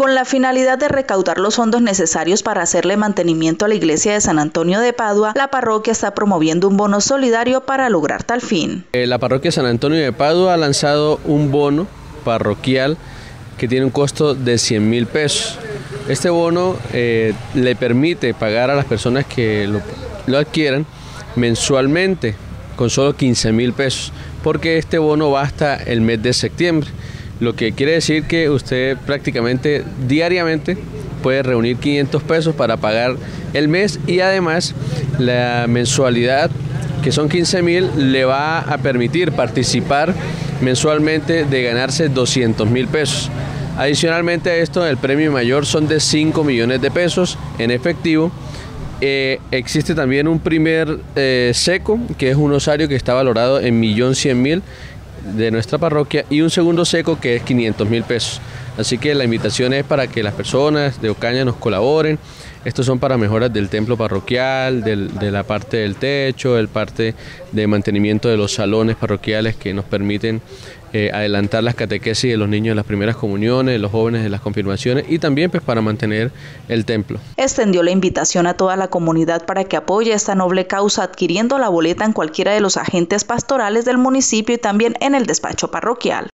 Con la finalidad de recaudar los fondos necesarios para hacerle mantenimiento a la iglesia de San Antonio de Padua, la parroquia está promoviendo un bono solidario para lograr tal fin. Eh, la parroquia San Antonio de Padua ha lanzado un bono parroquial que tiene un costo de 100 mil pesos. Este bono eh, le permite pagar a las personas que lo, lo adquieran mensualmente con solo 15 mil pesos, porque este bono va hasta el mes de septiembre lo que quiere decir que usted prácticamente diariamente puede reunir 500 pesos para pagar el mes y además la mensualidad que son 15 mil le va a permitir participar mensualmente de ganarse 200 mil pesos. Adicionalmente a esto, el premio mayor son de 5 millones de pesos en efectivo. Eh, existe también un primer eh, seco, que es un osario que está valorado en 1.100.000 de nuestra parroquia y un segundo seco que es 500 mil pesos. Así que la invitación es para que las personas de Ocaña nos colaboren. Estos son para mejoras del templo parroquial, de la parte del techo, el parte de mantenimiento de los salones parroquiales que nos permiten eh, adelantar las catequesis de los niños de las primeras comuniones, de los jóvenes de las confirmaciones y también pues para mantener el templo. Extendió la invitación a toda la comunidad para que apoye esta noble causa adquiriendo la boleta en cualquiera de los agentes pastorales del municipio y también en el despacho parroquial.